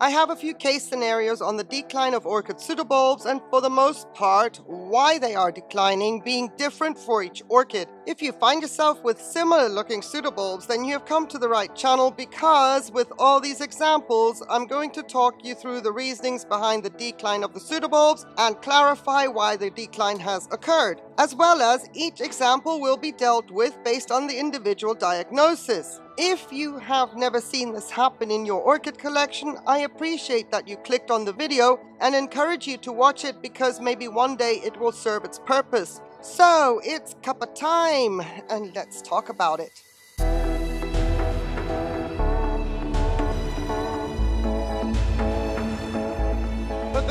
I have a few case scenarios on the decline of orchid pseudobulbs and for the most part why they are declining being different for each orchid. If you find yourself with similar looking pseudobulbs then you have come to the right channel because with all these examples I'm going to talk you through the reasonings behind the decline of the pseudobulbs and clarify why the decline has occurred. As well as each example will be dealt with based on the individual diagnosis. If you have never seen this happen in your orchid collection, I appreciate that you clicked on the video and encourage you to watch it because maybe one day it will serve its purpose. So, it's cup of time and let's talk about it.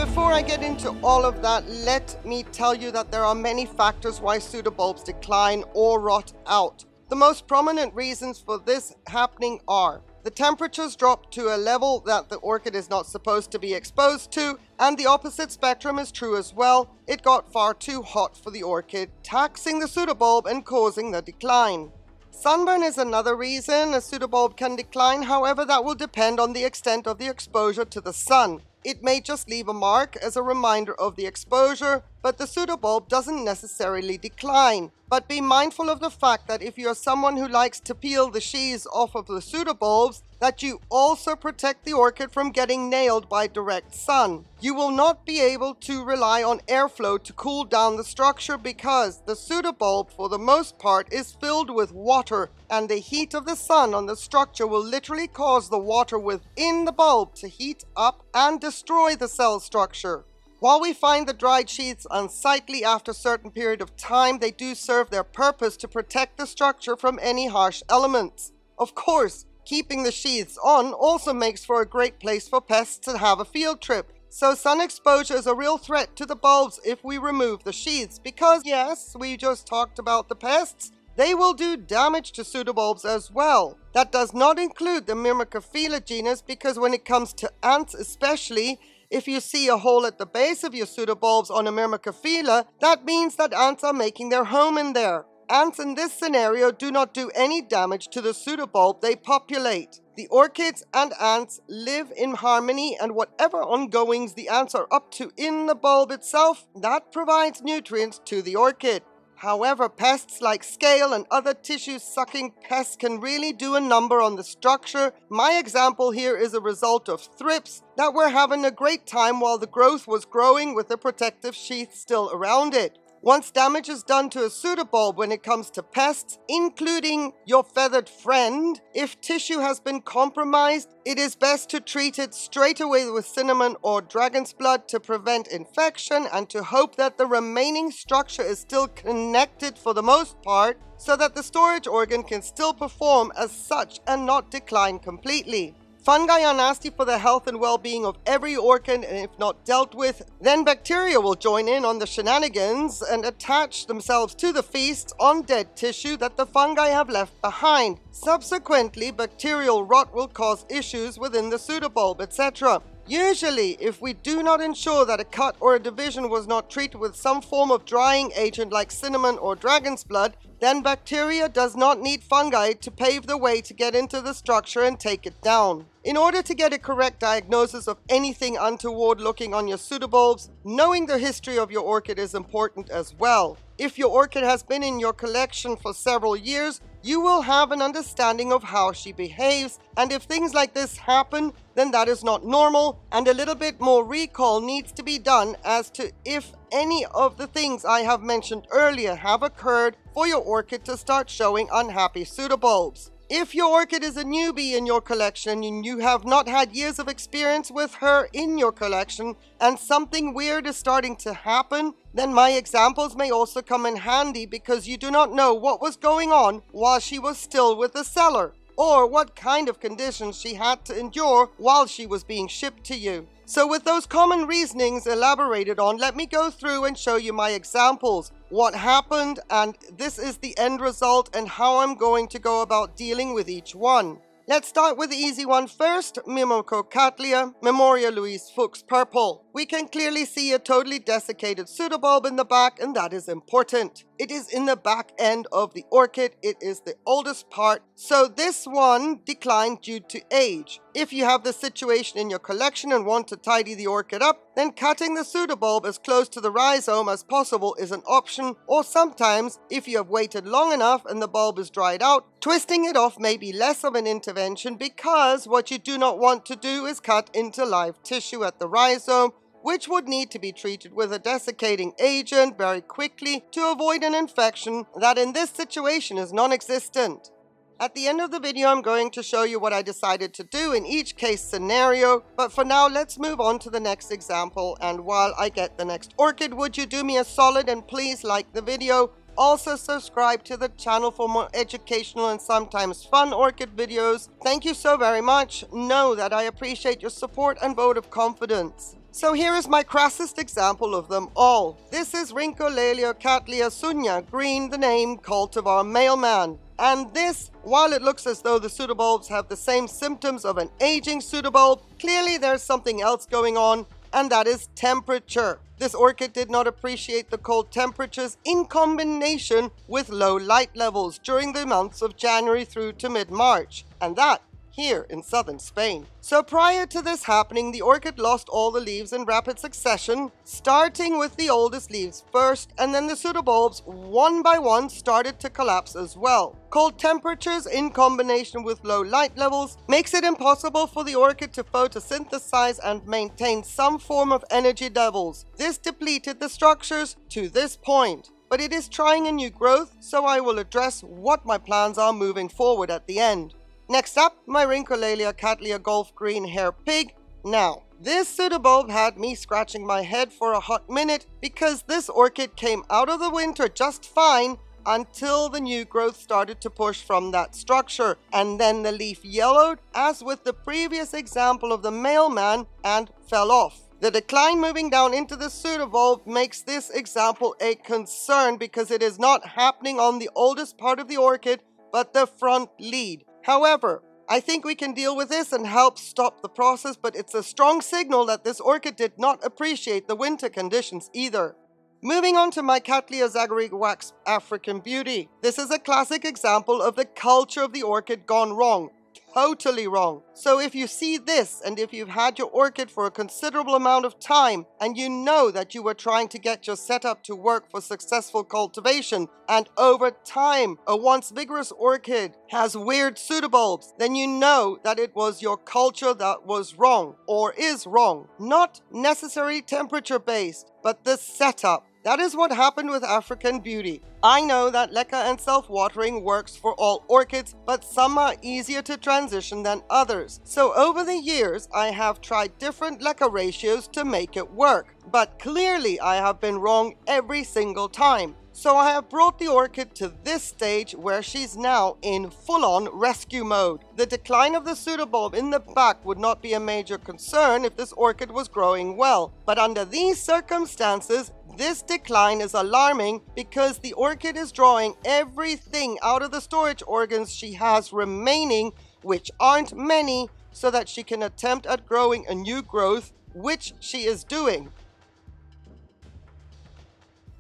Before I get into all of that, let me tell you that there are many factors why pseudobulbs decline or rot out. The most prominent reasons for this happening are the temperatures drop to a level that the orchid is not supposed to be exposed to, and the opposite spectrum is true as well. It got far too hot for the orchid, taxing the pseudobulb and causing the decline. Sunburn is another reason a pseudobulb can decline, however, that will depend on the extent of the exposure to the sun. It may just leave a mark as a reminder of the exposure, but the pseudobulb doesn't necessarily decline. But be mindful of the fact that if you're someone who likes to peel the sheaths off of the pseudobulbs, that you also protect the orchid from getting nailed by direct sun. You will not be able to rely on airflow to cool down the structure because the pseudobulb for the most part is filled with water and the heat of the sun on the structure will literally cause the water within the bulb to heat up and destroy the cell structure. While we find the dried sheaths unsightly after a certain period of time, they do serve their purpose to protect the structure from any harsh elements. Of course, Keeping the sheaths on also makes for a great place for pests to have a field trip. So sun exposure is a real threat to the bulbs if we remove the sheaths because yes, we just talked about the pests, they will do damage to pseudobulbs as well. That does not include the Myrmecophila genus because when it comes to ants especially, if you see a hole at the base of your pseudobulbs on a Myrmecophila, that means that ants are making their home in there. Ants in this scenario do not do any damage to the pseudobulb they populate. The orchids and ants live in harmony and whatever ongoings the ants are up to in the bulb itself, that provides nutrients to the orchid. However, pests like scale and other tissue-sucking pests can really do a number on the structure. My example here is a result of thrips that were having a great time while the growth was growing with the protective sheath still around it. Once damage is done to a pseudobulb when it comes to pests, including your feathered friend, if tissue has been compromised, it is best to treat it straight away with cinnamon or dragon's blood to prevent infection and to hope that the remaining structure is still connected for the most part so that the storage organ can still perform as such and not decline completely. Fungi are nasty for the health and well-being of every orchid and if not dealt with, then bacteria will join in on the shenanigans and attach themselves to the feast on dead tissue that the fungi have left behind. Subsequently, bacterial rot will cause issues within the pseudobulb, etc. Usually, if we do not ensure that a cut or a division was not treated with some form of drying agent like cinnamon or dragon's blood, then bacteria does not need fungi to pave the way to get into the structure and take it down. In order to get a correct diagnosis of anything untoward looking on your pseudobulbs, knowing the history of your orchid is important as well. If your orchid has been in your collection for several years, you will have an understanding of how she behaves, and if things like this happen, then that is not normal, and a little bit more recall needs to be done as to if any of the things I have mentioned earlier have occurred for your orchid to start showing unhappy pseudobulbs. If your orchid is a newbie in your collection and you have not had years of experience with her in your collection and something weird is starting to happen, then my examples may also come in handy because you do not know what was going on while she was still with the seller or what kind of conditions she had to endure while she was being shipped to you. So with those common reasonings elaborated on, let me go through and show you my examples, what happened, and this is the end result and how I'm going to go about dealing with each one. Let's start with the easy one first, Myrmecocattleya, Memoria Louise Fuchs Purple. We can clearly see a totally desiccated pseudobulb in the back and that is important. It is in the back end of the orchid, it is the oldest part, so this one declined due to age. If you have this situation in your collection and want to tidy the orchid up, then cutting the pseudobulb as close to the rhizome as possible is an option, or sometimes, if you have waited long enough and the bulb is dried out, twisting it off may be less of an intervention because what you do not want to do is cut into live tissue at the rhizome which would need to be treated with a desiccating agent very quickly to avoid an infection that in this situation is non-existent. At the end of the video, I'm going to show you what I decided to do in each case scenario, but for now, let's move on to the next example, and while I get the next orchid, would you do me a solid and please like the video, also subscribe to the channel for more educational and sometimes fun orchid videos. Thank you so very much. Know that I appreciate your support and vote of confidence. So here is my crassest example of them all. This is Rhyncholaeliocattleya sunya, green, the name cultivar mailman. And this, while it looks as though the pseudobulbs have the same symptoms of an aging pseudobulb, clearly there's something else going on, and that is temperature. This orchid did not appreciate the cold temperatures in combination with low light levels during the months of January through to mid-March, and that here in southern Spain. So prior to this happening, the orchid lost all the leaves in rapid succession, starting with the oldest leaves first, and then the pseudobulbs one by one started to collapse as well. Cold temperatures in combination with low light levels makes it impossible for the orchid to photosynthesize and maintain some form of energy levels. This depleted the structures to this point but it is trying a new growth, so I will address what my plans are moving forward at the end. Next up, my Rhyncholelia cattleya Golf Green Hair Pig. Now, this pseudobulb had me scratching my head for a hot minute because this orchid came out of the winter just fine until the new growth started to push from that structure and then the leaf yellowed as with the previous example of the mailman and fell off. The decline moving down into the pseudobulb makes this example a concern because it is not happening on the oldest part of the orchid but the front lead. However, I think we can deal with this and help stop the process, but it's a strong signal that this orchid did not appreciate the winter conditions either. Moving on to my Zagarriga Wax African Beauty. This is a classic example of the culture of the orchid gone wrong totally wrong. So if you see this and if you've had your orchid for a considerable amount of time and you know that you were trying to get your setup to work for successful cultivation and over time a once vigorous orchid has weird pseudobulbs, then you know that it was your culture that was wrong or is wrong. Not necessarily temperature based, but the setup. That is what happened with African Beauty. I know that leca and self-watering works for all orchids, but some are easier to transition than others. So over the years, I have tried different leca ratios to make it work. But clearly I have been wrong every single time. So I have brought the orchid to this stage where she's now in full-on rescue mode. The decline of the pseudobulb in the back would not be a major concern if this orchid was growing well. But under these circumstances, this decline is alarming because the orchid is drawing everything out of the storage organs she has remaining, which aren't many, so that she can attempt at growing a new growth, which she is doing.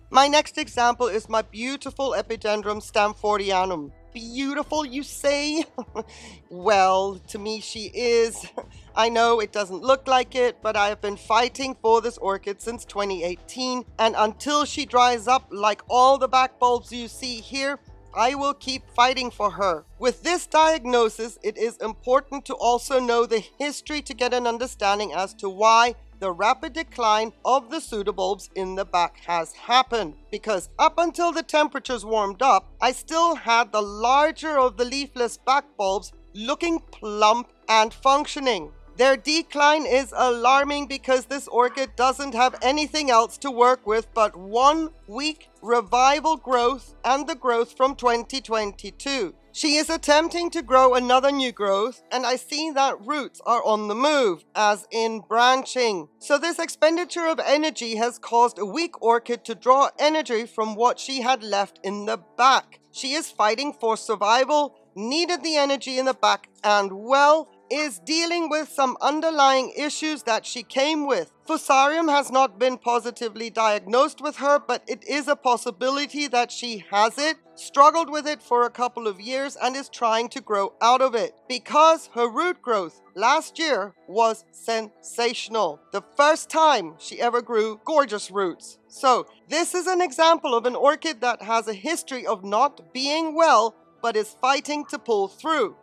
My next example is my beautiful Epidendrum stamfordianum. Beautiful, you say? well, to me she is. I know it doesn't look like it, but I have been fighting for this orchid since 2018, and until she dries up like all the back bulbs you see here, I will keep fighting for her. With this diagnosis, it is important to also know the history to get an understanding as to why the rapid decline of the pseudobulbs in the back has happened because up until the temperatures warmed up, I still had the larger of the leafless back bulbs looking plump and functioning. Their decline is alarming because this orchid doesn't have anything else to work with but one weak revival growth and the growth from 2022. She is attempting to grow another new growth, and I see that roots are on the move, as in branching. So this expenditure of energy has caused a weak orchid to draw energy from what she had left in the back. She is fighting for survival, needed the energy in the back, and well, is dealing with some underlying issues that she came with. Fusarium has not been positively diagnosed with her, but it is a possibility that she has it, struggled with it for a couple of years, and is trying to grow out of it. Because her root growth last year was sensational. The first time she ever grew gorgeous roots. So, this is an example of an orchid that has a history of not being well, but is fighting to pull through.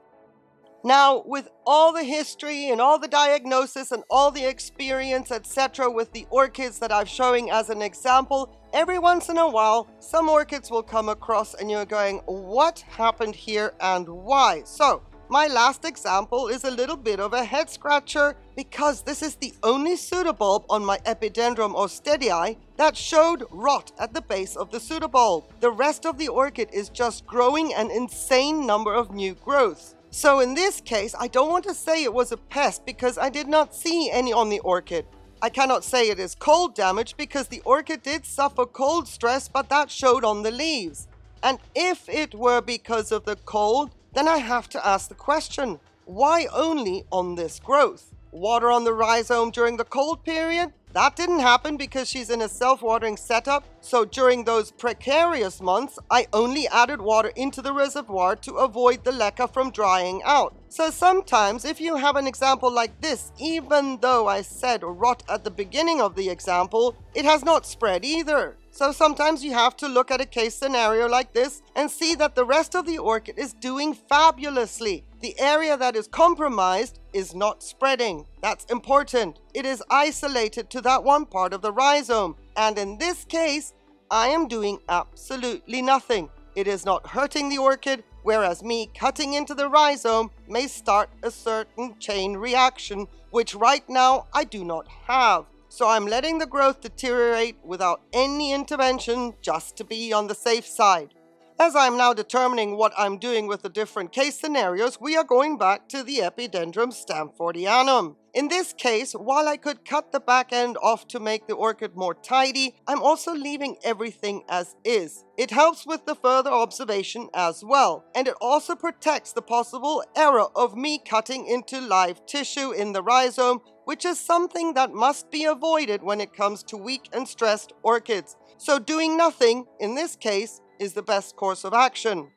Now, with all the history and all the diagnosis and all the experience, etc., with the orchids that I'm showing as an example, every once in a while, some orchids will come across and you're going, what happened here and why? So, my last example is a little bit of a head scratcher because this is the only pseudobulb on my Epidendrum oerstedii that showed rot at the base of the pseudobulb. The rest of the orchid is just growing an insane number of new growths. So in this case, I don't want to say it was a pest because I did not see any on the orchid. I cannot say it is cold damage because the orchid did suffer cold stress, but that showed on the leaves. And if it were because of the cold, then I have to ask the question, why only on this growth? Water on the rhizome during the cold period? That didn't happen because she's in a self-watering setup, so during those precarious months, I only added water into the reservoir to avoid the leca from drying out. So sometimes, if you have an example like this, even though I said rot at the beginning of the example, it has not spread either. So sometimes you have to look at a case scenario like this and see that the rest of the orchid is doing fabulously. The area that is compromised is not spreading. That's important. It is isolated to that one part of the rhizome. And in this case, I am doing absolutely nothing. It is not hurting the orchid, whereas me cutting into the rhizome may start a certain chain reaction, which right now I do not have. So I'm letting the growth deteriorate without any intervention just to be on the safe side. As I'm now determining what I'm doing with the different case scenarios, we are going back to the Epidendrum stamfordianum. In this case, while I could cut the back end off to make the orchid more tidy, I'm also leaving everything as is. It helps with the further observation as well, and it also protects the possible error of me cutting into live tissue in the rhizome which is something that must be avoided when it comes to weak and stressed orchids. So doing nothing, in this case, is the best course of action.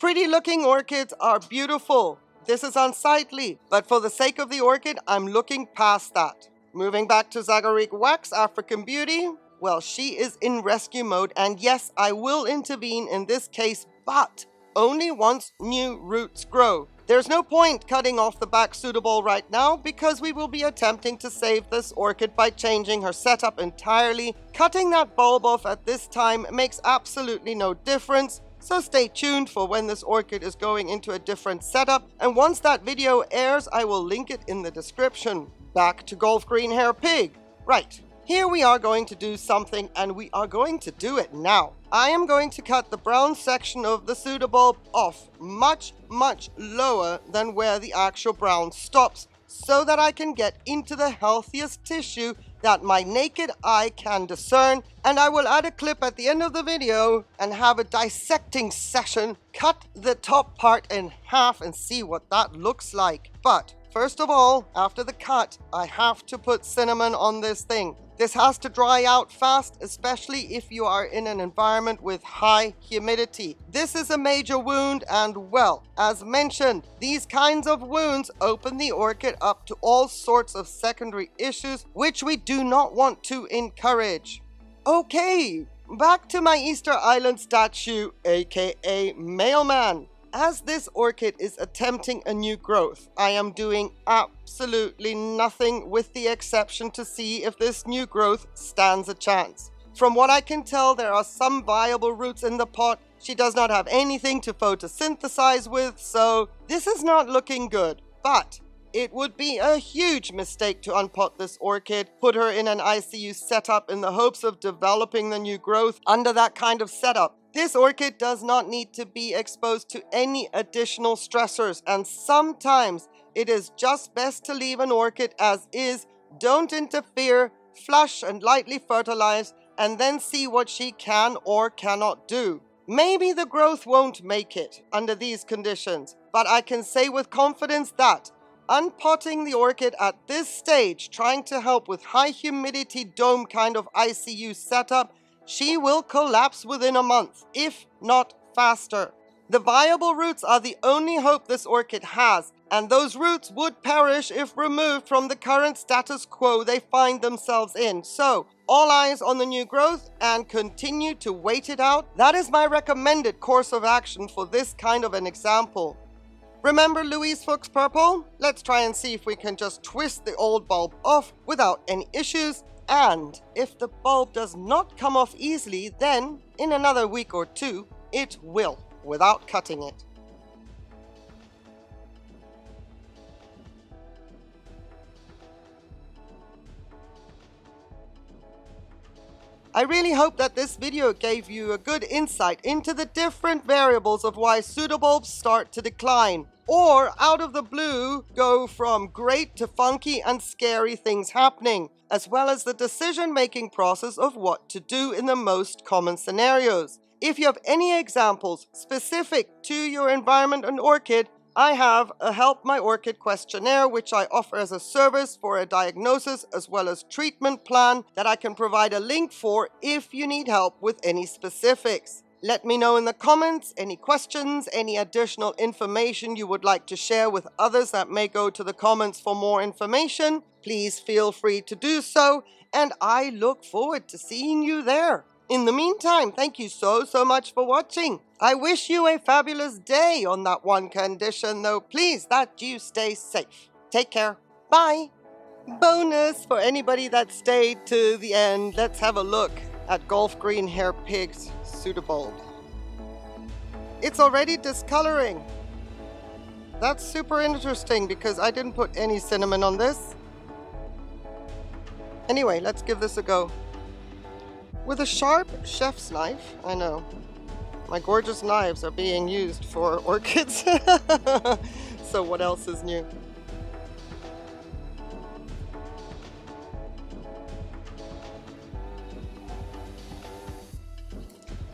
Pretty looking orchids are beautiful. This is unsightly, but for the sake of the orchid, I'm looking past that. Moving back to Zagarrigue Wax African Beauty, well, she is in rescue mode, and yes, I will intervene in this case, but only once new roots grow. There's no point cutting off the back pseudobulb right now because we will be attempting to save this orchid by changing her setup entirely. Cutting that bulb off at this time makes absolutely no difference, so stay tuned for when this orchid is going into a different setup, and once that video airs, I will link it in the description. Back to Golf Green Hair Pig. Right, here we are going to do something and we are going to do it now. I am going to cut the brown section of the pseudobulb off much, much lower than where the actual brown stops so that I can get into the healthiest tissue that my naked eye can discern and I will add a clip at the end of the video and have a dissecting session, cut the top part in half and see what that looks like. But first of all, after the cut, I have to put cinnamon on this thing. This has to dry out fast, especially if you are in an environment with high humidity. This is a major wound and well, as mentioned, these kinds of wounds open the orchid up to all sorts of secondary issues which we do not want to encourage. Okay, back to my Easter Island statue, aka Mailman. As this orchid is attempting a new growth, I am doing absolutely nothing with the exception to see if this new growth stands a chance. From what I can tell, there are some viable roots in the pot. She does not have anything to photosynthesize with, so this is not looking good. But it would be a huge mistake to unpot this orchid, put her in an ICU setup in the hopes of developing the new growth under that kind of setup. This orchid does not need to be exposed to any additional stressors and sometimes it is just best to leave an orchid as is, don't interfere, flush and lightly fertilize and then see what she can or cannot do. Maybe the growth won't make it under these conditions, but I can say with confidence that unpotting the orchid at this stage, trying to help with high humidity dome kind of ICU setup, she will collapse within a month, if not faster. The viable roots are the only hope this orchid has, and those roots would perish if removed from the current status quo they find themselves in. So, all eyes on the new growth and continue to wait it out. That is my recommended course of action for this kind of an example. Remember Louise Fuchs Purple? Let's try and see if we can just twist the old bulb off without any issues. And if the bulb does not come off easily, then in another week or two, it will, without cutting it. I really hope that this video gave you a good insight into the different variables of why pseudobulbs start to decline, or out of the blue go from great to funky and scary things happening, as well as the decision-making process of what to do in the most common scenarios. If you have any examples specific to your environment and orchid, I have a Help My Orchid questionnaire, which I offer as a service for a diagnosis as well as treatment plan that I can provide a link for if you need help with any specifics. Let me know in the comments any questions, any additional information you would like to share with others that may go to the comments for more information. Please feel free to do so, and I look forward to seeing you there. In the meantime, thank you so, so much for watching. I wish you a fabulous day on that one condition, though please that you stay safe. Take care. Bye. Bonus for anybody that stayed to the end. Let's have a look at golf Green Hair Pig's pseudobulb. It's already discoloring. That's super interesting because I didn't put any cinnamon on this. Anyway, let's give this a go. With a sharp chef's knife, I know. My gorgeous knives are being used for orchids. so what else is new?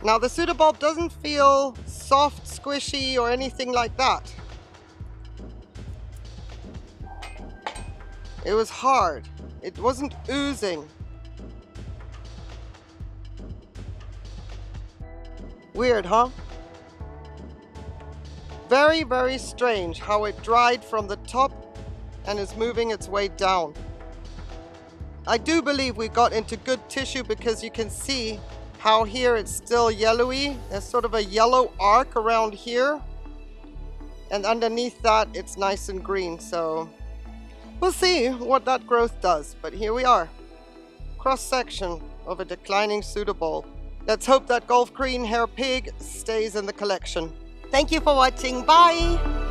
Now the pseudobulb doesn't feel soft, squishy, or anything like that. It was hard. It wasn't oozing. Weird, huh? Very, very strange how it dried from the top and is moving its way down. I do believe we got into good tissue because you can see how here it's still yellowy. There's sort of a yellow arc around here. And underneath that, it's nice and green. So we'll see what that growth does. But here we are. Cross section of a declining pseudobulb. Let's hope that golf Green Hair Pig stays in the collection. Thank you for watching. Bye!